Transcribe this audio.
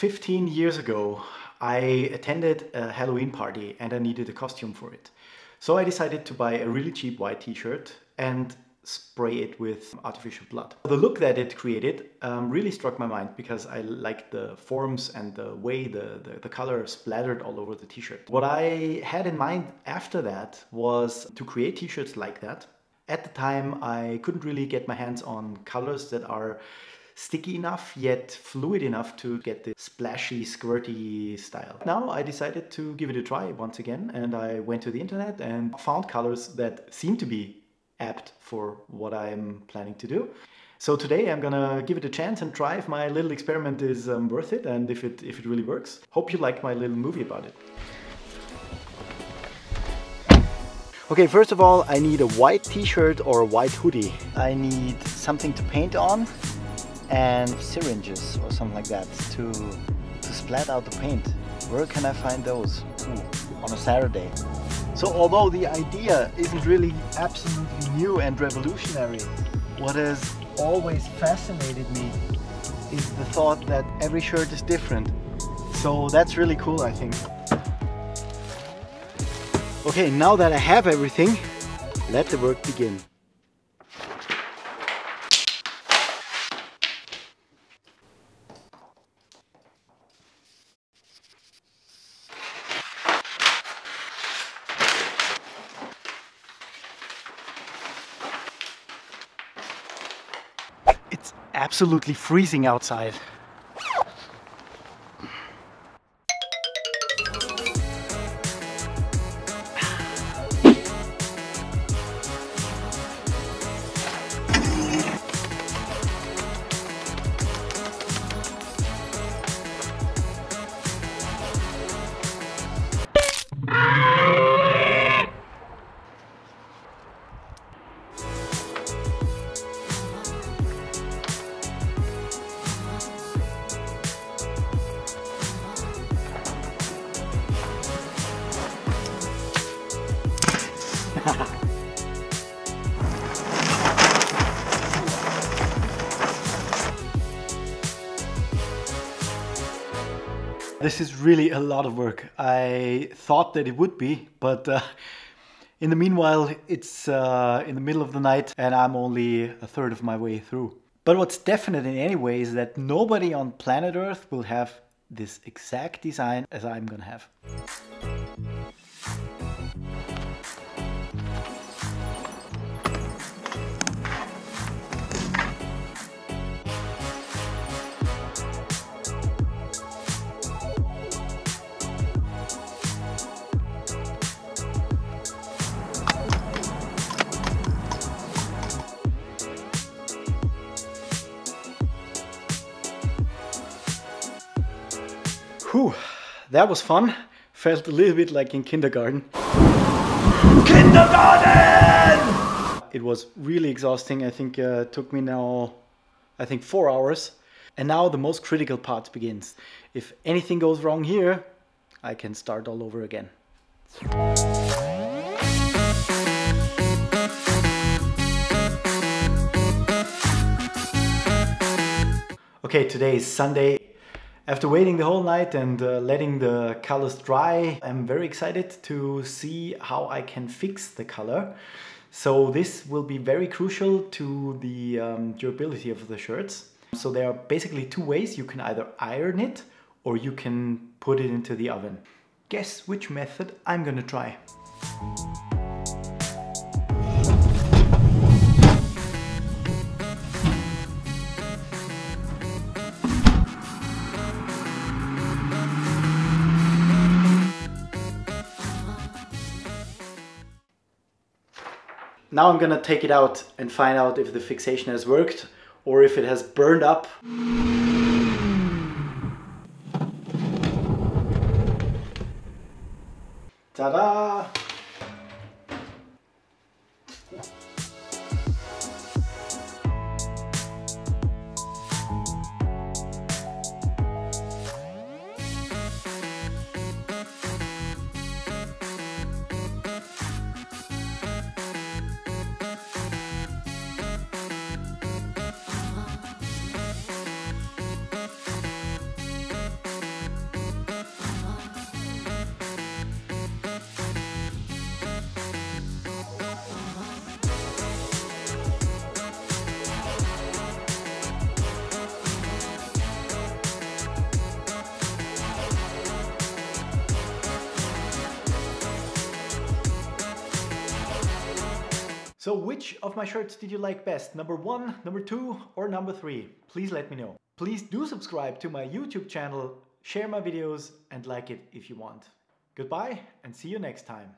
15 years ago, I attended a Halloween party and I needed a costume for it. So I decided to buy a really cheap white t-shirt and spray it with artificial blood. The look that it created um, really struck my mind because I liked the forms and the way the, the, the color splattered all over the t-shirt. What I had in mind after that was to create t-shirts like that. At the time I couldn't really get my hands on colors that are sticky enough yet fluid enough to get the splashy squirty style. Now I decided to give it a try once again and I went to the internet and found colors that seem to be apt for what I'm planning to do. So today I'm gonna give it a chance and try if my little experiment is um, worth it and if it, if it really works. Hope you like my little movie about it. Okay, first of all, I need a white t-shirt or a white hoodie. I need something to paint on and syringes or something like that to, to splat out the paint. Where can I find those? On a Saturday. So although the idea isn't really absolutely new and revolutionary, what has always fascinated me is the thought that every shirt is different. So that's really cool, I think. Okay, now that I have everything, let the work begin. It's absolutely freezing outside. This is really a lot of work. I thought that it would be, but uh, in the meanwhile, it's uh, in the middle of the night and I'm only a third of my way through. But what's definite in any way is that nobody on planet Earth will have this exact design as I'm gonna have. Whew, that was fun. Felt a little bit like in kindergarten. Kindergarten! It was really exhausting. I think uh, took me now, I think four hours. And now the most critical part begins. If anything goes wrong here, I can start all over again. Okay, today is Sunday. After waiting the whole night and uh, letting the colors dry, I'm very excited to see how I can fix the color. So this will be very crucial to the um, durability of the shirts. So there are basically two ways. You can either iron it or you can put it into the oven. Guess which method I'm gonna try. Now I'm gonna take it out and find out if the fixation has worked or if it has burned up. Ta-da! So which of my shirts did you like best? Number one, number two, or number three? Please let me know. Please do subscribe to my YouTube channel, share my videos and like it if you want. Goodbye and see you next time.